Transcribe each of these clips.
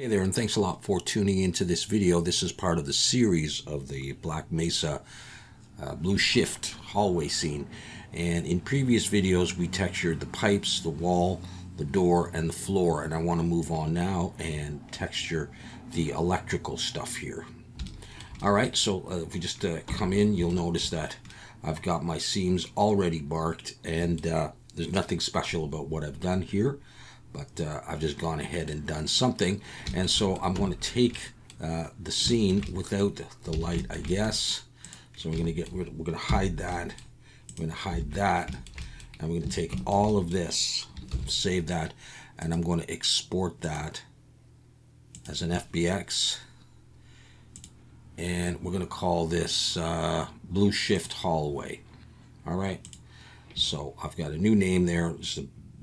Hey there, and thanks a lot for tuning into this video. This is part of the series of the Black Mesa uh, Blue Shift hallway scene. And in previous videos, we textured the pipes, the wall, the door, and the floor. And I want to move on now and texture the electrical stuff here. All right, so uh, if we just uh, come in, you'll notice that I've got my seams already marked, and uh, there's nothing special about what I've done here but uh, I've just gone ahead and done something. And so I'm going to take uh, the scene without the light, I guess. So we're going to get, we're going to hide that. We're going to hide that. And we're going to take all of this, save that, and I'm going to export that as an FBX. And we're going to call this uh, Blue Shift Hallway. All right. So I've got a new name there. It's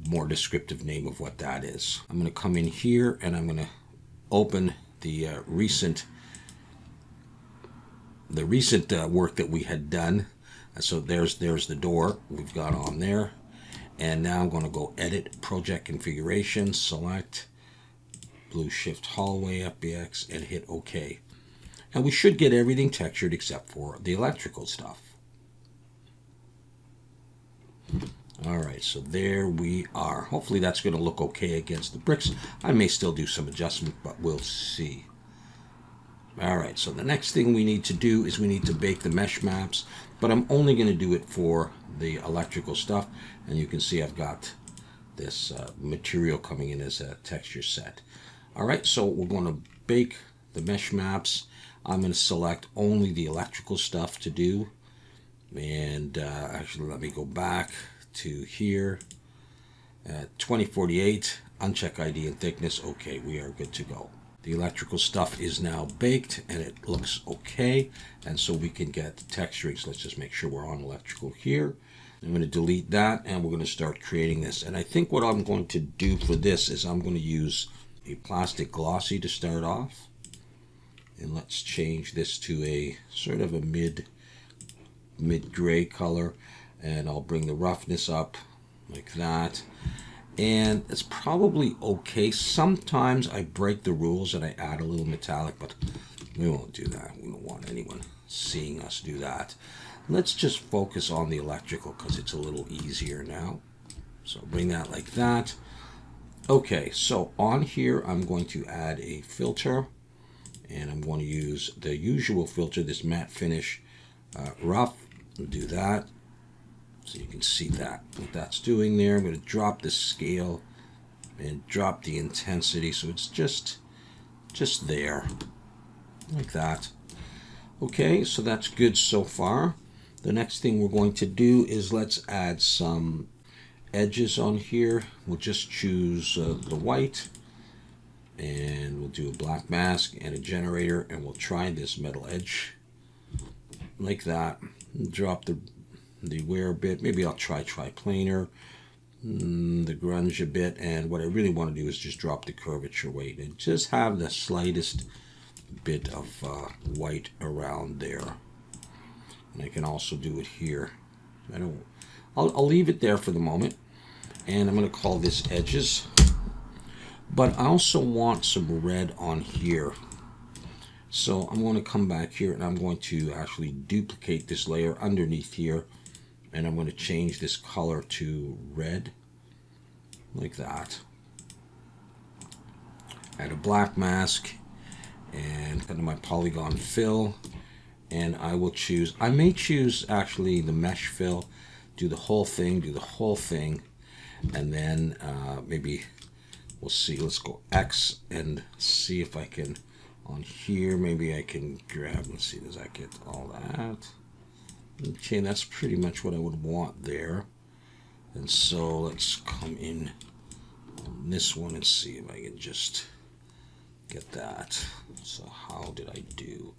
more descriptive name of what that is. I'm going to come in here and I'm going to open the uh, recent the recent uh, work that we had done. So there's there's the door we've got on there. And now I'm going to go edit project configuration, select blue shift hallway FBX and hit OK. And we should get everything textured except for the electrical stuff. All right, so there we are. Hopefully that's going to look okay against the bricks. I may still do some adjustment, but we'll see. All right, so the next thing we need to do is we need to bake the mesh maps, but I'm only going to do it for the electrical stuff. And you can see I've got this uh, material coming in as a texture set. All right, so we're going to bake the mesh maps. I'm going to select only the electrical stuff to do. And uh, actually, let me go back to here. At 2048, uncheck ID and thickness. Okay, we are good to go. The electrical stuff is now baked and it looks okay. And so we can get texturing. So let's just make sure we're on electrical here. I'm going to delete that and we're going to start creating this. And I think what I'm going to do for this is I'm going to use a plastic glossy to start off. And let's change this to a sort of a mid mid gray color and I'll bring the roughness up like that. And it's probably okay. Sometimes I break the rules and I add a little metallic but we won't do that. We don't want anyone seeing us do that. Let's just focus on the electrical because it's a little easier now. So bring that like that. Okay so on here I'm going to add a filter and I'm going to use the usual filter this matte finish uh, rough. Will do that so you can see that, what that's doing there. I'm going to drop the scale and drop the intensity so it's just, just there, like that. Okay, so that's good so far. The next thing we're going to do is let's add some edges on here. We'll just choose uh, the white and we'll do a black mask and a generator and we'll try this metal edge like that. Drop the the wear bit. Maybe I'll try triplanar, mm, the grunge a bit. And what I really want to do is just drop the curvature weight and just have the slightest bit of uh, white around there. And I can also do it here. I don't. I'll, I'll leave it there for the moment. And I'm going to call this edges. But I also want some red on here. So I'm going to come back here and I'm going to actually duplicate this layer underneath here and I'm going to change this color to red like that. Add a black mask and put in my polygon fill and I will choose I may choose actually the mesh fill do the whole thing do the whole thing and then uh, maybe we'll see let's go X and see if I can on here maybe I can grab let's see does that get all that Okay, that's pretty much what I would want there. And so let's come in on this one and see if I can just get that. So how did I do?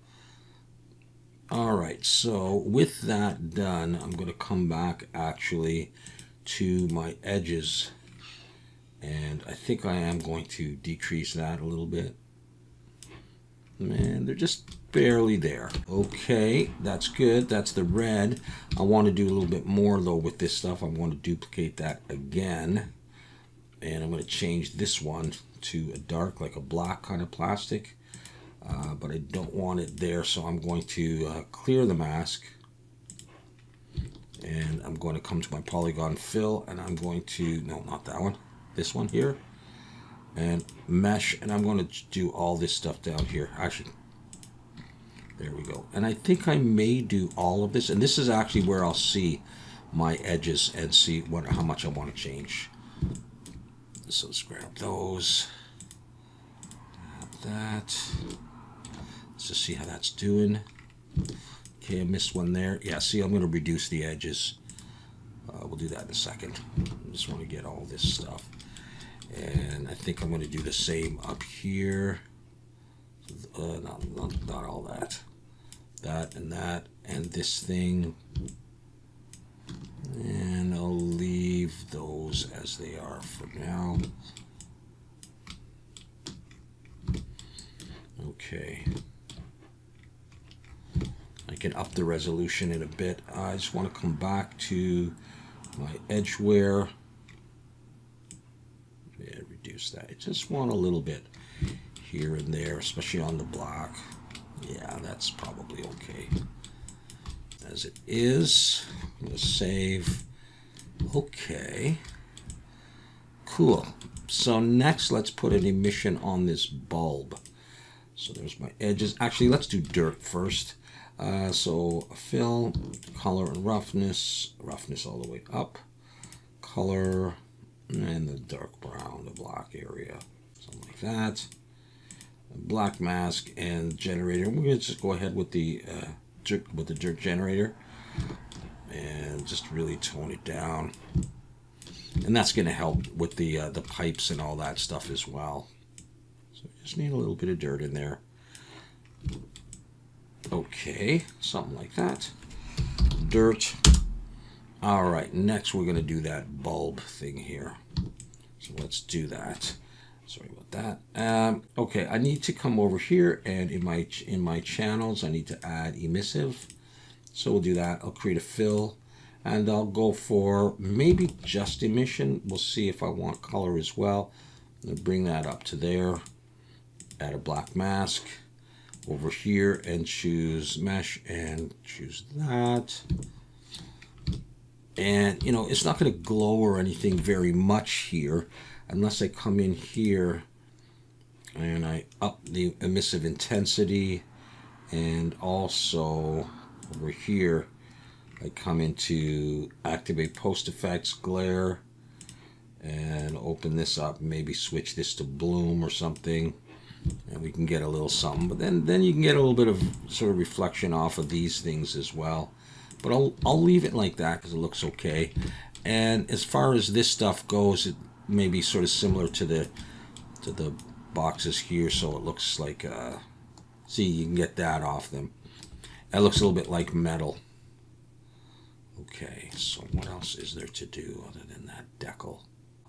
All right, so with that done, I'm going to come back actually to my edges. And I think I am going to decrease that a little bit. And they're just barely there. Okay, that's good. That's the red. I want to do a little bit more though with this stuff. I'm going to duplicate that again. And I'm going to change this one to a dark, like a black kind of plastic. Uh, but I don't want it there, so I'm going to uh, clear the mask. And I'm going to come to my polygon fill, and I'm going to, no, not that one, this one here. And mesh, and I'm going to do all this stuff down here. Actually, there we go. And I think I may do all of this, and this is actually where I'll see my edges and see what how much I want to change. So let's grab those. Grab that. Let's just see how that's doing. Okay, I missed one there. Yeah, see, I'm going to reduce the edges. Uh, we'll do that in a second. I just want to get all this stuff. And I think I'm going to do the same up here. Uh, not, not, not all that. That and that and this thing and I'll leave those as they are for now. Okay. I can up the resolution in a bit. I just want to come back to my edgeware. That. Just want a little bit here and there, especially on the block. Yeah, that's probably okay as it is. I'm going to save. Okay. Cool. So next, let's put an emission on this bulb. So there's my edges. Actually, let's do dirt first. Uh, so fill, color and roughness, roughness all the way up, color, and the dark brown, the black area, something like that. Black mask and generator. We're gonna just go ahead with the uh, with the dirt generator. And just really tone it down. And that's going to help with the uh, the pipes and all that stuff as well. So just need a little bit of dirt in there. Okay something like that. Dirt all right next we're going to do that bulb thing here. So let's do that. Sorry about that. Um, okay I need to come over here and in my in my channels I need to add emissive. So we'll do that. I'll create a fill and I'll go for maybe just emission. We'll see if I want color as well. Bring that up to there. Add a black mask over here and choose mesh and choose that and you know it's not going to glow or anything very much here unless I come in here and I up the emissive intensity. And also over here I come into activate post effects glare and open this up maybe switch this to bloom or something and we can get a little something. But then then you can get a little bit of sort of reflection off of these things as well but I'll, I'll leave it like that because it looks okay. And as far as this stuff goes it may be sort of similar to the to the boxes here so it looks like uh see you can get that off them. That looks a little bit like metal. Okay so what else is there to do other than that decal?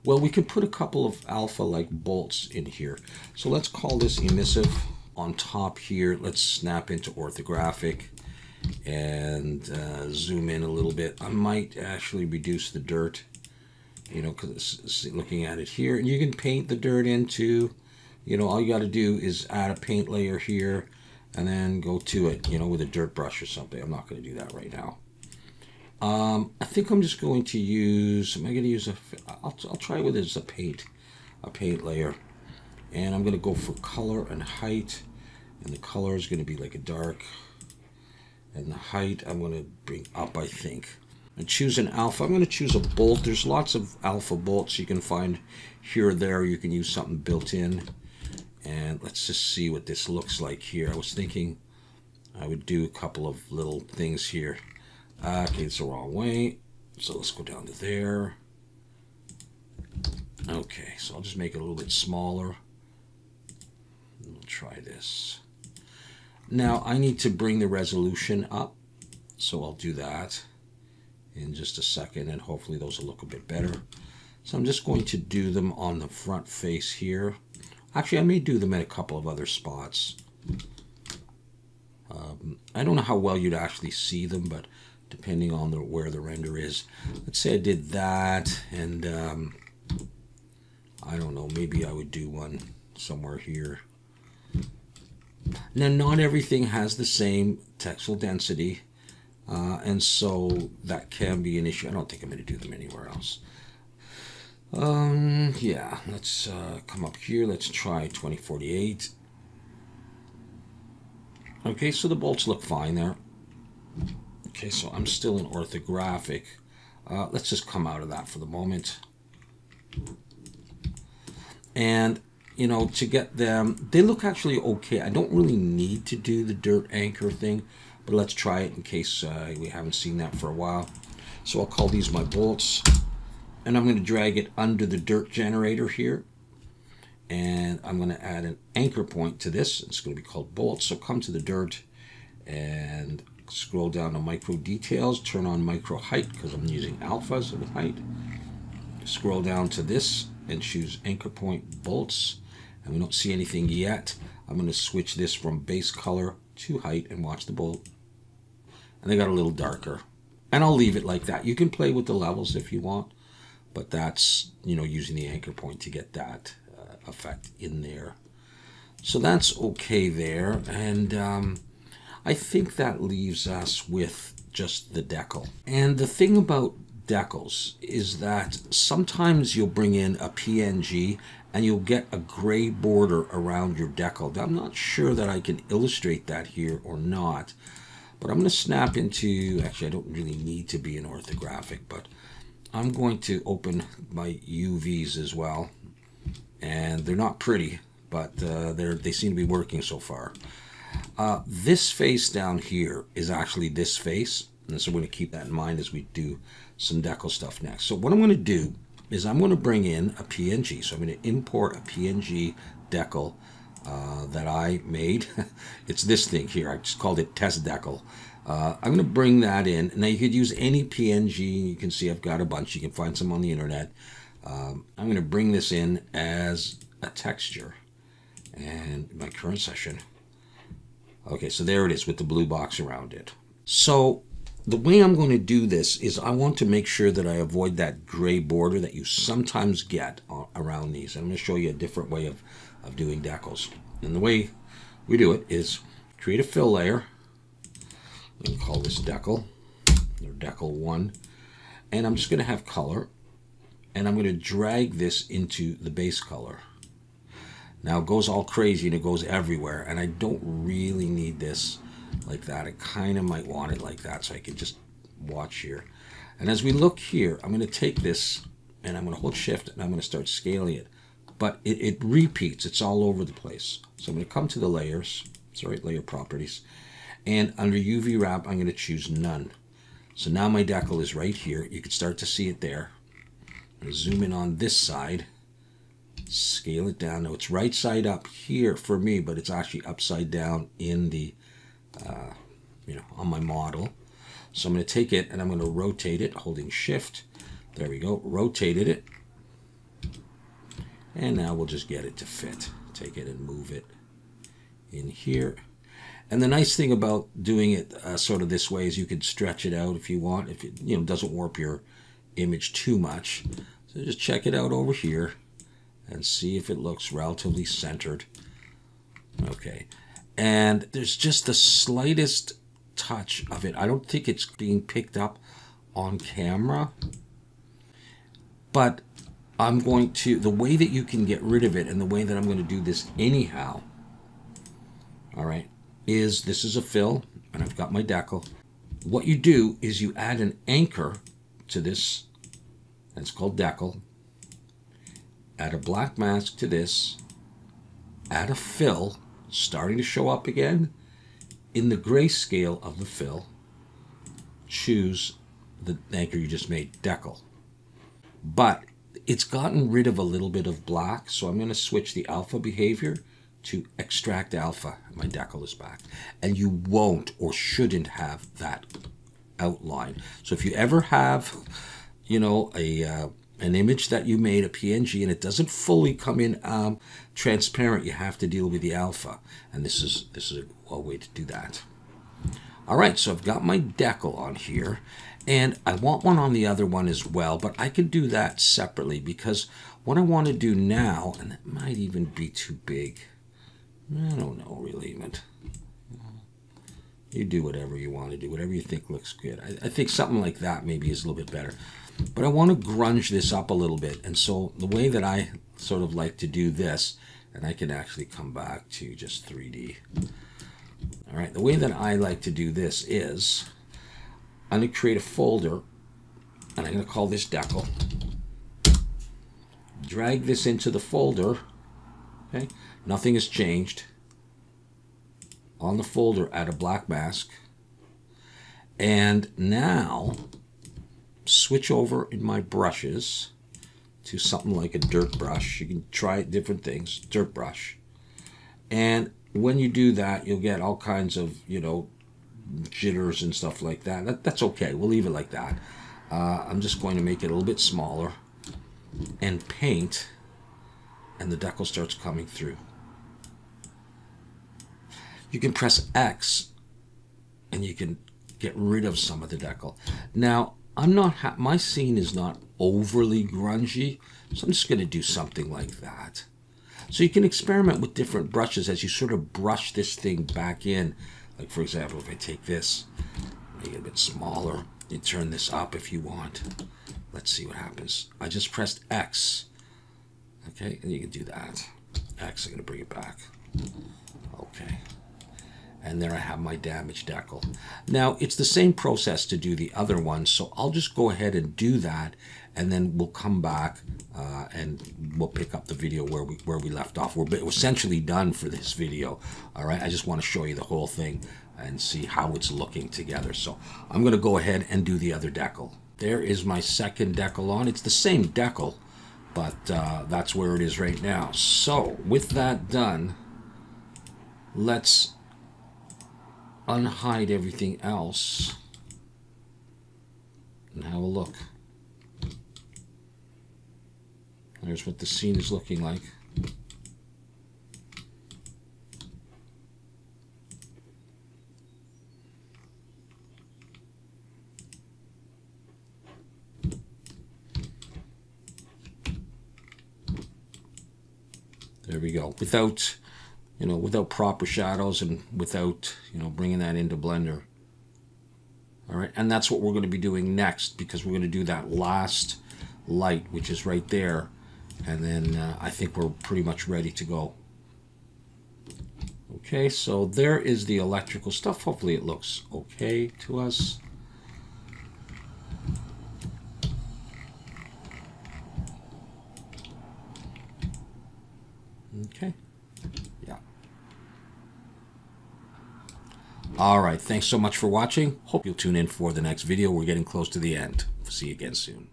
Well we could put a couple of alpha like bolts in here. So let's call this emissive. On top here let's snap into orthographic and uh, zoom in a little bit I might actually reduce the dirt you know, because looking at it here, and you can paint the dirt into, you know, all you got to do is add a paint layer here and then go to it, you know, with a dirt brush or something. I'm not going to do that right now. Um, I think I'm just going to use, am I going to use a, I'll, I'll try with this a paint, a paint layer. And I'm going to go for color and height. And the color is going to be like a dark. And the height I'm going to bring up, I think and choose an alpha. I'm going to choose a bolt. There's lots of alpha bolts you can find here or there. You can use something built in. And let's just see what this looks like here. I was thinking I would do a couple of little things here. Ah, okay, it's the wrong way. So let's go down to there. Okay, so I'll just make it a little bit smaller. We'll try this. Now I need to bring the resolution up. So I'll do that in just a second and hopefully those will look a bit better. So I'm just going to do them on the front face here. Actually, I may do them in a couple of other spots. Um, I don't know how well you'd actually see them, but depending on the, where the render is. Let's say I did that, and um, I don't know, maybe I would do one somewhere here. Now, not everything has the same texel density, uh, and so that can be an issue. I don't think I'm going to do them anywhere else. Um, yeah, let's uh, come up here. Let's try 2048. Okay, so the bolts look fine there. Okay, so I'm still in orthographic. Uh, let's just come out of that for the moment. And, you know, to get them, they look actually okay. I don't really need to do the dirt anchor thing, but let's try it in case uh, we haven't seen that for a while. So I'll call these my bolts and I'm going to drag it under the dirt generator here. And I'm going to add an anchor point to this. It's going to be called bolts. So come to the dirt and scroll down to micro details. Turn on micro height because I'm using alphas with height. Scroll down to this and choose anchor point bolts and we don't see anything yet. I'm going to switch this from base color to height and watch the bolt and they got a little darker. And I'll leave it like that. You can play with the levels if you want but that's you know using the anchor point to get that uh, effect in there. So that's okay there. And um, I think that leaves us with just the decal. And the thing about decals is that sometimes you'll bring in a PNG and you'll get a gray border around your decal I'm not sure that I can illustrate that here or not but I'm going to snap into actually I don't really need to be an orthographic but I'm going to open my UVs as well. And they're not pretty, but uh, they're, they seem to be working so far. Uh, this face down here is actually this face. And so we're going to keep that in mind as we do some decal stuff next. So what I'm going to do is I'm going to bring in a PNG. So I'm going to import a PNG decal uh, that I made. it's this thing here. I just called it test decal. Uh, I'm going to bring that in. Now you could use any PNG. You can see I've got a bunch. You can find some on the internet. Um, I'm going to bring this in as a texture. And my current session. Okay, so there it is with the blue box around it. So the way I'm going to do this is I want to make sure that I avoid that gray border that you sometimes get around these. I'm going to show you a different way of, of doing decals. And the way we do it is create a fill layer I'm going to call this decal, or decal 1. And I'm just going to have color. And I'm going to drag this into the base color. Now it goes all crazy and it goes everywhere. And I don't really need this like that. I kind of might want it like that so I can just watch here. And as we look here, I'm going to take this and I'm going to hold shift and I'm going to start scaling it. But it, it repeats. It's all over the place. So I'm going to come to the layers. Sorry, layer properties. And under UV wrap, I'm going to choose none. So now my decal is right here. You can start to see it there. Zoom in on this side, scale it down. Now it's right side up here for me, but it's actually upside down in the, uh, you know, on my model. So I'm going to take it and I'm going to rotate it, holding shift. There we go, rotated it. And now we'll just get it to fit. Take it and move it in here. And the nice thing about doing it uh, sort of this way is you can stretch it out if you want, if it you know doesn't warp your image too much. So just check it out over here and see if it looks relatively centered. Okay, and there's just the slightest touch of it. I don't think it's being picked up on camera, but I'm going to, the way that you can get rid of it and the way that I'm going to do this anyhow, all right, is this is a fill, and I've got my decal. What you do is you add an anchor to this, that's called decal. Add a black mask to this. Add a fill, starting to show up again. In the grayscale of the fill, choose the anchor you just made, decal. But it's gotten rid of a little bit of black, so I'm going to switch the alpha behavior to extract alpha. My decal is back. And you won't or shouldn't have that outline. So if you ever have, you know, a uh, an image that you made, a PNG, and it doesn't fully come in um, transparent, you have to deal with the alpha. And this is, this is a, way to do that. All right, so I've got my decal on here. And I want one on the other one as well, but I can do that separately because what I want to do now, and that might even be too big. I don't know really, but you do whatever you want to do, whatever you think looks good. I, I think something like that maybe is a little bit better. But I want to grunge this up a little bit. And so the way that I sort of like to do this, and I can actually come back to just 3D. All right, the way that I like to do this is I'm going to create a folder, and I'm going to call this decal. Drag this into the folder. Okay, nothing has changed. On the folder, add a black mask. And now switch over in my brushes to something like a dirt brush. You can try different things, dirt brush. And when you do that, you'll get all kinds of, you know, jitters and stuff like that. that that's okay. We'll leave it like that. Uh, I'm just going to make it a little bit smaller and paint and the decal starts coming through. You can press X and you can get rid of some of the decal. Now, I'm not, my scene is not overly grungy, so I'm just going to do something like that. So you can experiment with different brushes as you sort of brush this thing back in. Like for example, if I take this, make it a bit smaller, you turn this up if you want. Let's see what happens. I just pressed X. Okay, and you can do that. X, I'm to bring it back. Okay and there I have my damaged decal. Now it's the same process to do the other one, so I'll just go ahead and do that, and then we'll come back uh, and we'll pick up the video where we where we left off. We're essentially done for this video. All right, I just want to show you the whole thing and see how it's looking together. So I'm going to go ahead and do the other decal. There is my second decal on. It's the same decal, but uh, that's where it is right now. So with that done, let's unhide everything else and have a look. There's what the scene is looking like. There we go. Without you know, without proper shadows and without, you know, bringing that into Blender. All right, and that's what we're going to be doing next because we're going to do that last light, which is right there. And then uh, I think we're pretty much ready to go. Okay, so there is the electrical stuff. Hopefully it looks okay to us. Okay. All right. Thanks so much for watching. Hope you'll tune in for the next video. We're getting close to the end. See you again soon.